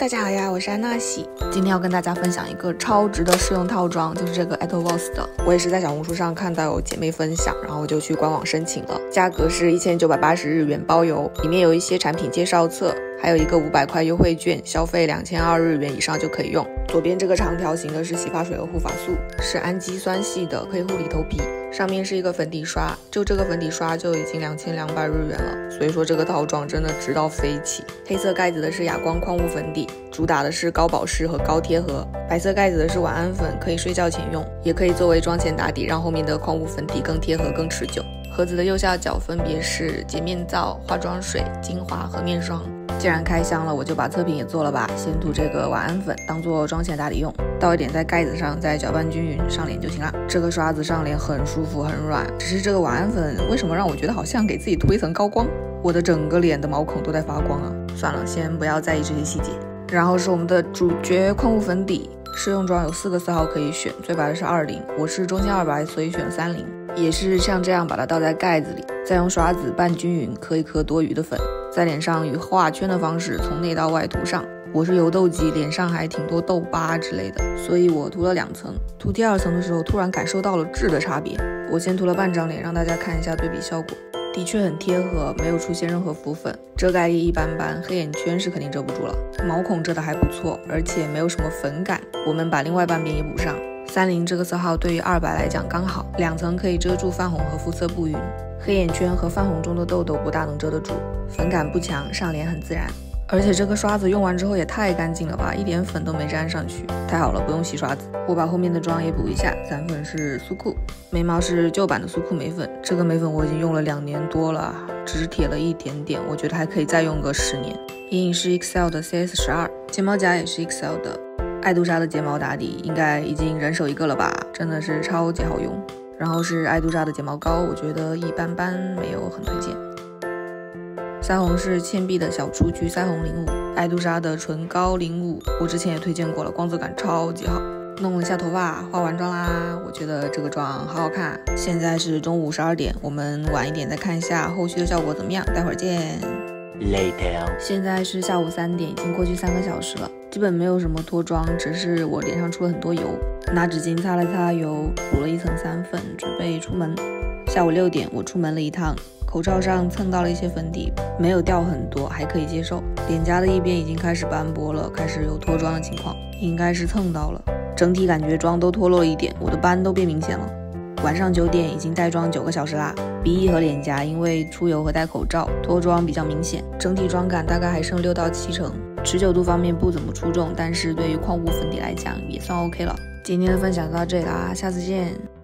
大家好呀，我是安娜喜，今天要跟大家分享一个超值的试用套装，就是这个 ATOVOS 的。我也是在小红书上看到有姐妹分享，然后我就去官网申请了，价格是一千九百八十日元包邮，里面有一些产品介绍册。还有一个五百块优惠券，消费两千二日元以上就可以用。左边这个长条形的是洗发水和护发素，是氨基酸系的，可以护理头皮。上面是一个粉底刷，就这个粉底刷就已经两千两百日元了，所以说这个套装真的值到飞起。黑色盖子的是哑光矿物粉底，主打的是高保湿和高贴合。白色盖子的是晚安粉，可以睡觉前用，也可以作为妆前打底，让后面的矿物粉底更贴合更持久。盒子的右下角分别是洁面皂、化妆水、精华和面霜。既然开箱了，我就把测评也做了吧。先涂这个晚安粉，当做妆前打底用，倒一点在盖子上，再搅拌均匀上脸就行了。这个刷子上脸很舒服，很软。只是这个晚安粉为什么让我觉得好像给自己涂一层高光？我的整个脸的毛孔都在发光啊！算了，先不要在意这些细节。然后是我们的主角矿物粉底，试用装有四个色号可以选，最白的是二零，我是中性二白，所以选了三零。也是像这样把它倒在盖子里，再用刷子拌均匀，磕一颗多余的粉。在脸上以画圈的方式从内到外涂上。我是油痘肌，脸上还挺多痘疤之类的，所以我涂了两层。涂第二层的时候，突然感受到了质的差别。我先涂了半张脸，让大家看一下对比效果，的确很贴合，没有出现任何浮粉，遮盖力一般般，黑眼圈是肯定遮不住了。毛孔遮的还不错，而且没有什么粉感。我们把另外半边也补上。三零这个色号对于二白来讲刚好，两层可以遮住泛红和肤色不匀，黑眼圈和泛红中的痘痘不大能遮得住，粉感不强，上脸很自然。而且这个刷子用完之后也太干净了吧，一点粉都没沾上去，太好了，不用洗刷子。我把后面的妆也补一下，散粉是苏酷，眉毛是旧版的苏酷眉粉，这个眉粉我已经用了两年多了，只铁了一点点，我觉得还可以再用个十年。眼影是 Excel 的 CS 十二，睫毛夹也是 Excel 的。爱杜莎的睫毛打底应该已经人手一个了吧，真的是超级好用。然后是爱杜莎的睫毛膏，我觉得一般般，没有很推荐。腮红是倩碧的小雏菊腮红零五，爱杜莎的唇膏零五，我之前也推荐过了，光泽感超级好。弄了一下头发，化完妆啦，我觉得这个妆好好看。现在是中午十二点，我们晚一点再看一下后续的效果怎么样，待会儿见。Later，现在是下午三点，已经过去三个小时了。基本没有什么脱妆，只是我脸上出了很多油，拿纸巾擦了擦油，补了一层散粉，准备出门。下午六点，我出门了一趟，口罩上蹭到了一些粉底，没有掉很多，还可以接受。脸颊的一边已经开始斑驳了，开始有脱妆的情况，应该是蹭到了。整体感觉妆都脱落了一点，我的斑都变明显了。晚上九点，已经带妆九个小时啦。鼻翼和脸颊因为出油和戴口罩，脱妆比较明显，整体妆感大概还剩六到七成。持久度方面不怎么出众，但是对于矿物粉底来讲也算 OK 了。今天的分享就到这里啦，下次见。